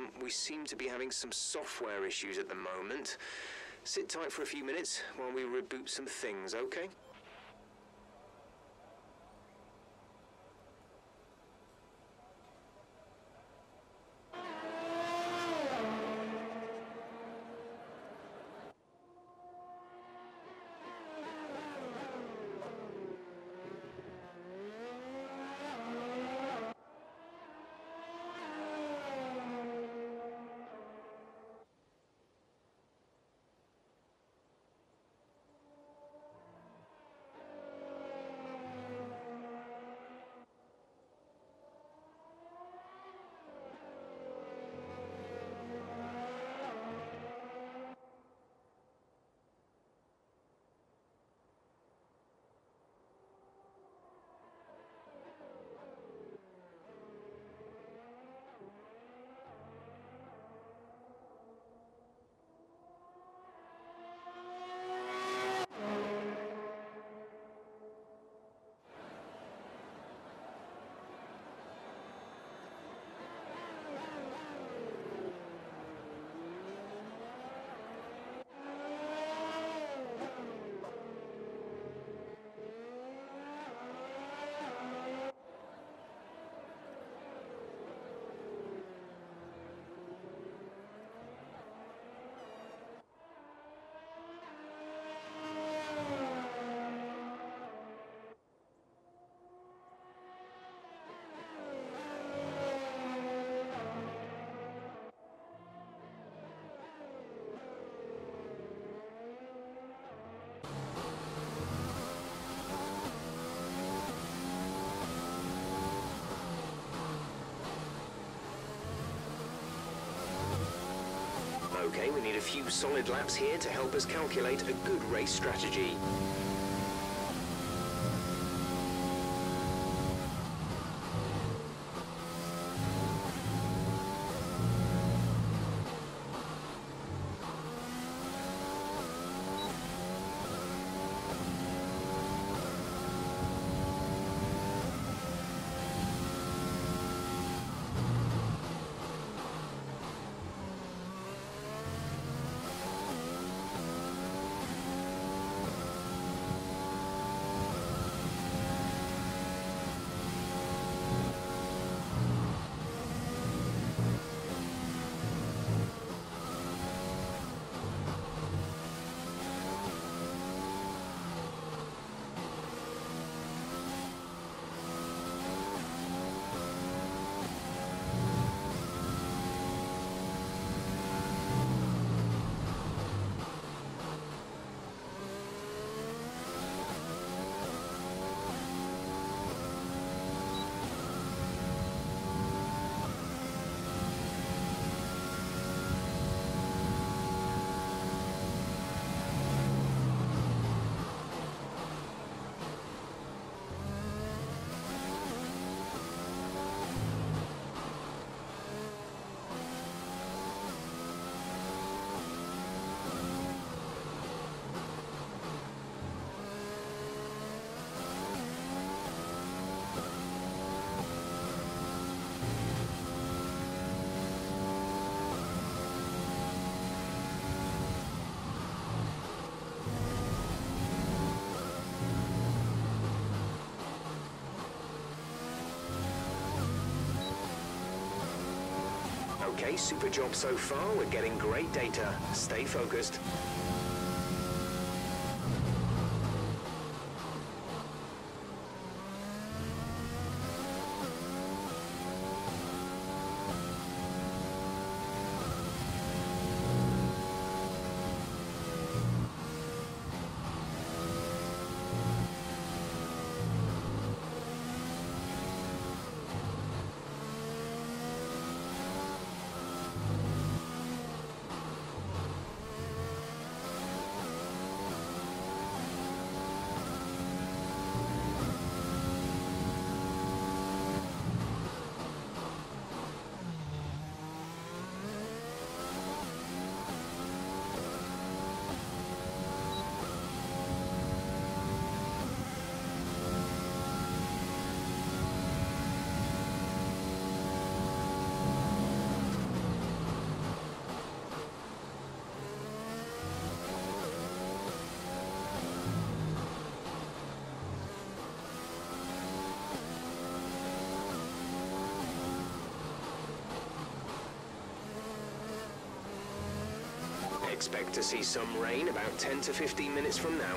Um, we seem to be having some software issues at the moment. Sit tight for a few minutes while we reboot some things, okay? A few solid laps here to help us calculate a good race strategy. Okay, super job so far. We're getting great data. Stay focused. Expect to see some rain about 10 to 15 minutes from now.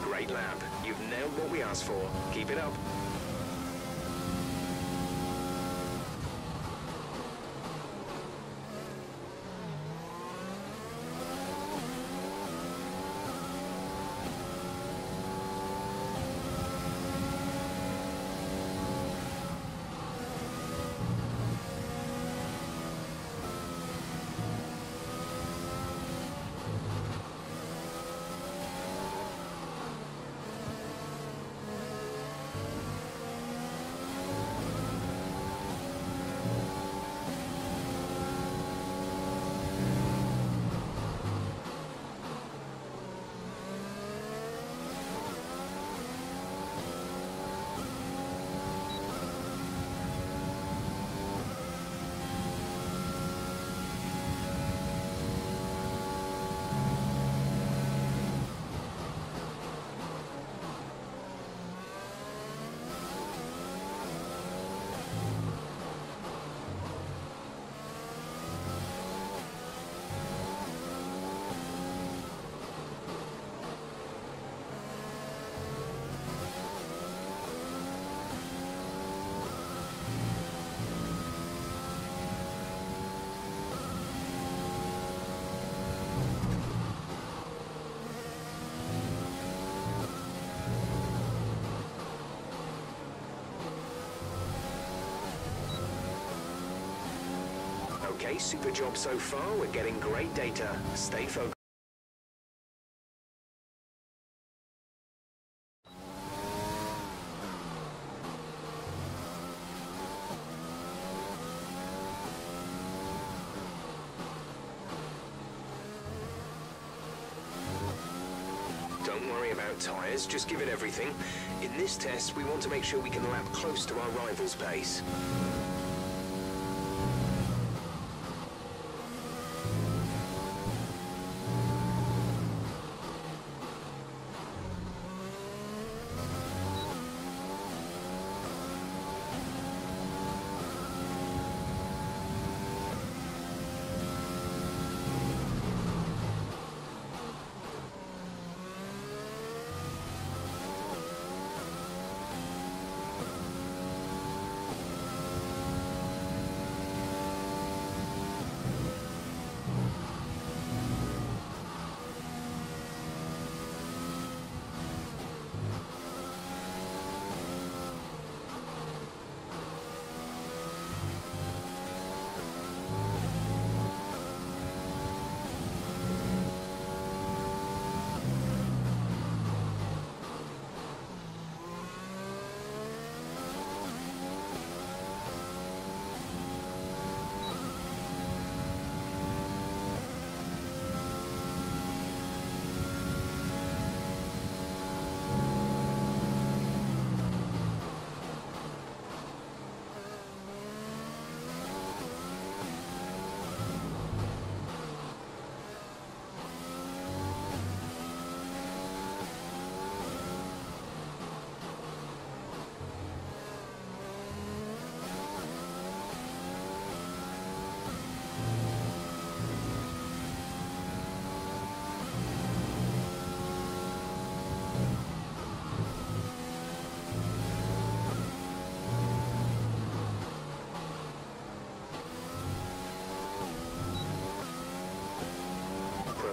Great lab. You've nailed what we asked for. Keep it up. Okay, super job so far. We're getting great data. Stay focused. Don't worry about tyres, just give it everything. In this test, we want to make sure we can lap close to our rival's pace.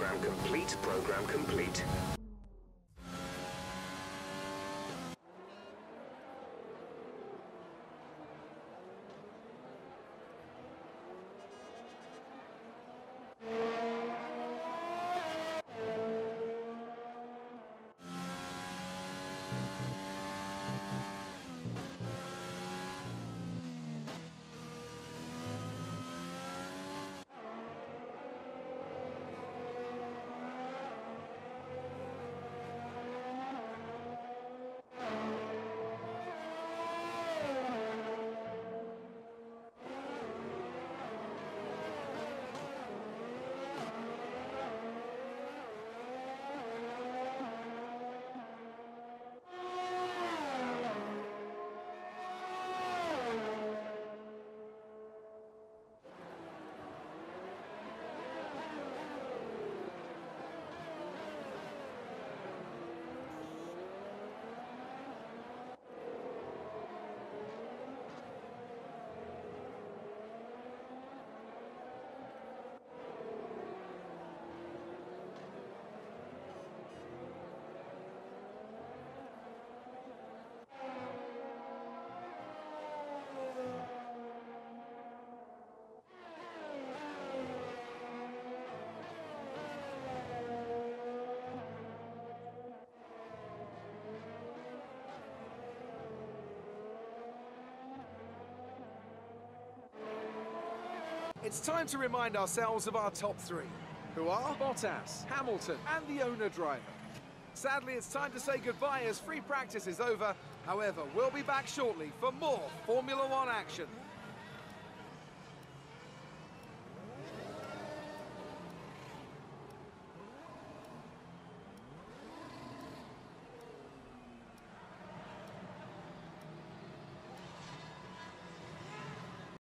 Program complete. Program complete. It's time to remind ourselves of our top three, who are Bottas, Hamilton, and the owner driver. Sadly, it's time to say goodbye as free practice is over. However, we'll be back shortly for more Formula One action.